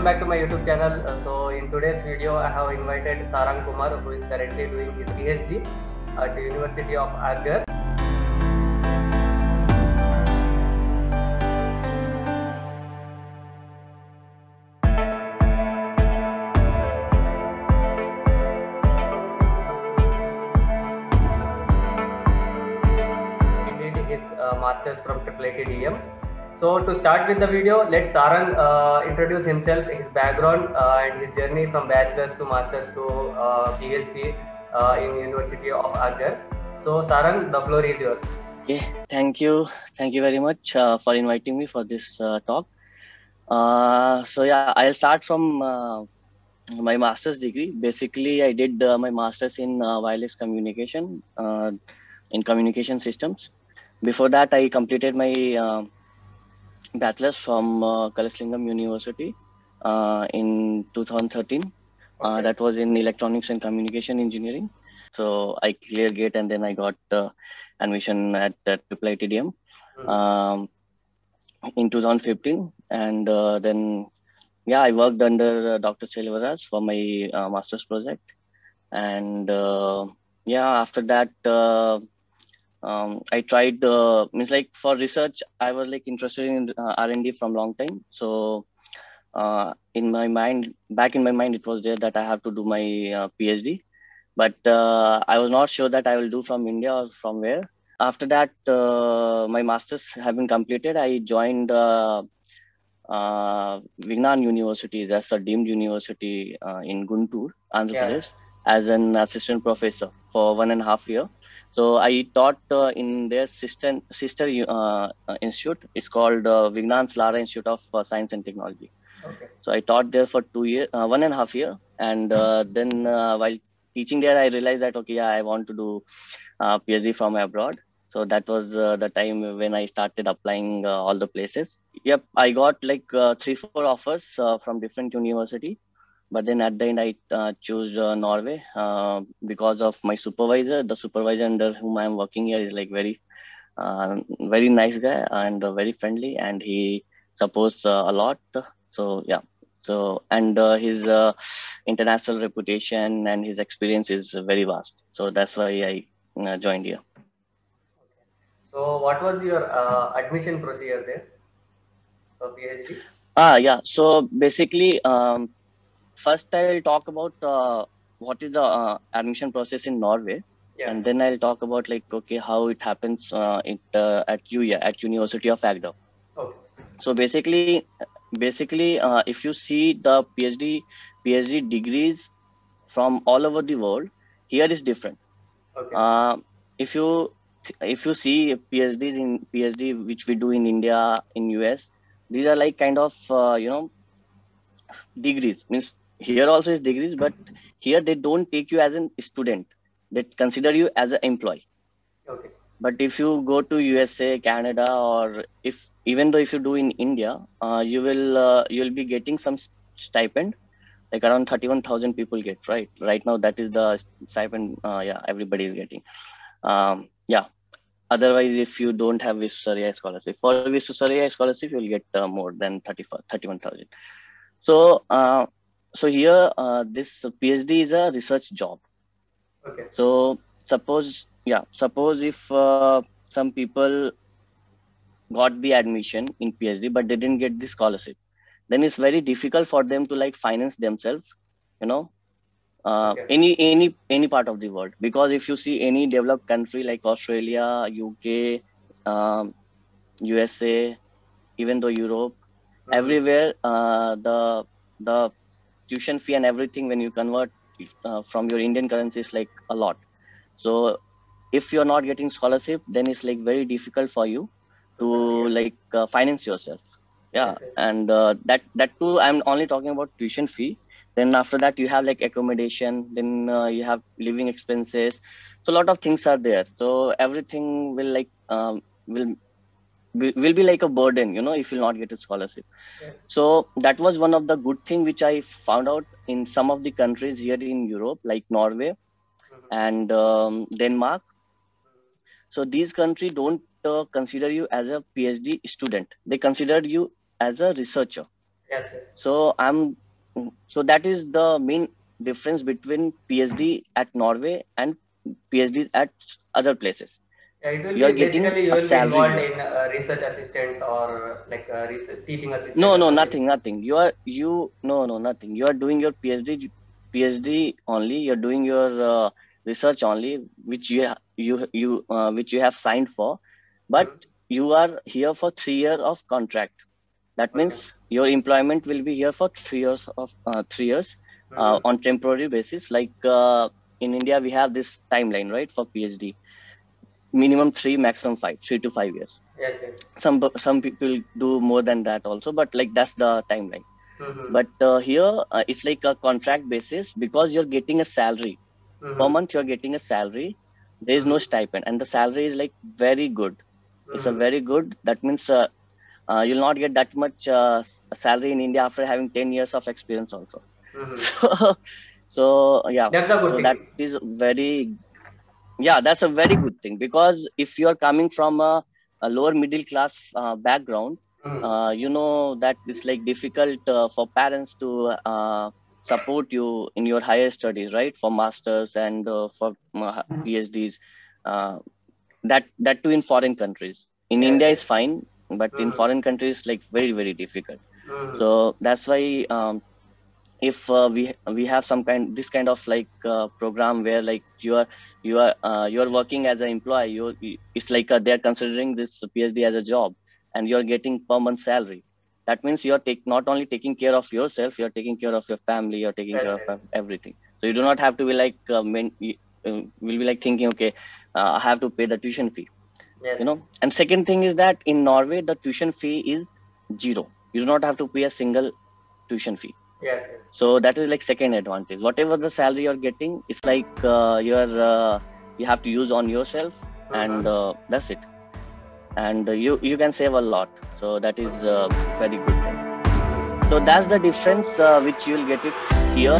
welcome back to my YouTube channel. Uh, so in today's video, I have invited Sarang Kumar, who is currently doing his PhD at the University of Agder. He his uh, masters from IIIT DM. So to start with the video, let Sarang uh, introduce himself, his background, uh, and his journey from bachelor's to master's to uh, PhD uh, in University of Agder. So Sarang, the floor is yours. Okay, thank you. Thank you very much uh, for inviting me for this uh, talk. So yeah, I'll start from my master's degree. Basically, I did my master's in wireless communication in communication systems. Before that, I completed my bachelor's from uh, Kalasalingam University uh, in 2013. Uh, Okay. that was in electronics and communication engineering. So I cleared gate and then I got uh, admission at at IIIT DM Hmm. um, in 2015. And uh, then, yeah, I worked under uh, Dr. Selvaraj for my uh, master's project. And uh, yeah, after that, uh, um, I tried, uh, means like for research, I was like interested in uh, R&D from long time. So uh, in my mind, back in my mind, it was there that I have to do my uh, PhD but uh, I was not sure that I will do from India or from where. After that, uh, my masters have been completed. I joined uh, uh, Vignan University, that's a deemed university uh, in Guntur, Andhra Yeah. Pradesh, as an assistant professor for one and a half year. So I taught uh, in their sister sister uh, uh, institute. It's called uh, Vignan's Lara Institute of uh, Science and Technology. Okay. So I taught there for two years, uh, one and a half year, and uh, then uh, while teaching there, I realized that okay, yeah, I want to do uh, PhD from abroad. So that was uh, the time when I started applying uh, all the places. Yep, I got like uh, three, four offers uh, from different university, but then at the end I uh, chose uh, Norway uh, because of my supervisor. The supervisor under whom I am working here is like very, uh, very nice guy and uh, very friendly, and he supports uh, a lot. So yeah, so and uh, his uh, international reputation and his experience is very vast. So that's why I uh, joined here. So what was your uh, admission procedure there for PhD? Ah, yeah. So basically, um, first I'll talk about uh, what is the uh, admission process in Norway, Yeah. and then I'll talk about like okay how it happens uh, it, uh, at UIA at University of Agder. Okay. So basically, basically, uh, if you see the PhD PhD degrees from all over the world, here is different. Okay. Uh, if you if you see PhDs in PhD which we do in India in US, these are like kind of uh, you know degrees. Means here also is degrees, but here they don't take you as a student. They consider you as an employee. okay. But if you go to USA, Canada, or if even though if you do in India, uh, you will uh, you will be getting some stipend, like around thirty one thousand people get right. Right now that is the stipend. Uh, yeah, everybody is getting. Um, yeah. Otherwise, if you don't have Visvesvaraya scholarship, for Visvesvaraya scholarship, you'll get uh, more than 30 31,000. So, uh, so here, uh, this PhD is a research job. Okay. So suppose, yeah, suppose if uh, some people got the admission in PhD, but they didn't get the scholarship, then it's very difficult for them to like finance themselves, you know, uh, Okay. any any any part of the world. Because if you see any developed country like Australia, UK, um, USA, even though Europe, Mhm. everywhere uh, the the tuition fee and everything when you convert uh, from your indian currency is like a lot. So if you're not getting scholarship then it's like very difficult for you to like uh, finance yourself. Yeah yes. and uh, that that too i'm only talking about tuition fee. Then after that you have like accommodation then uh, you have living expenses. So a lot of things are there. So everything will like um, will will be like a burden you know if you'll not get a scholarship Yes. so that was one of the good thing which i found out in some of the countries here in europe like norway Mhm. and um, denmark so these countries don't uh, consider you as a phd student they consider you as a researcher Yes, sir. So I'm so that is the main difference between PhD at Norway and PhDs at other places. Yeah, it will You are getting basically you a be salary involved in uh, research assistant or like uh, research, teaching assistant. No, no, nothing, nothing. You are you no, no, nothing. You are doing your PhD, PhD only. You're doing your uh, research only, which you you you uh, which you have signed for, but Mhm. you are here for three year of contract. That Okay. means your employment will be here for three years of uh, three years uh, Mhm. on temporary basis. Like uh, in India, we have this timeline, right, for PhD, minimum three, maximum five, three to five years. Yes, yes. Some some people do more than that also, but like that's the timeline. Mhm. But uh, here uh, it's like a contract basis because you're getting a salary Mhm. per month. You're getting a salary. There is no Mhm. stipend, and the salary is like very good. It's a Mhm. very good. That means uh, uh, you'll not get that much uh, salary in India after having ten years of experience also. Mhm. So, so yeah. That's a good So thing. that is very, yeah, that's a very good thing because if you are coming from a, a lower middle class uh, background, Mhm. uh, you know that it's like difficult uh, for parents to uh, support you in your higher studies, right? For masters and uh, for PhDs, uh, that that too in foreign countries. In Yes, India is fine, but in Mhm. foreign countries, like very very difficult. Mhm. So that's why um, if uh, we we have some kind this kind of like uh, program where like you are you are uh, you are working as an employee, you it's like uh, they are considering this PhD as a job, and you are getting per month salary. That means you are take not only taking care of yourself, you are taking care of your family, you are taking care of everything. So you do not have to be like uh, main, uh, will be like thinking, okay, uh, I have to pay the tuition fee you know. And second thing is that in norway the tuition fee is zero. You do not have to pay a single tuition fee Yes, yes. so that is like second advantage. Whatever the salary you're getting it's like uh, you're uh, you have to use on yourself and Mhm. uh, that's it. And uh, you you can save a lot. So that is a very good thing. So that's the difference uh, which you'll get it here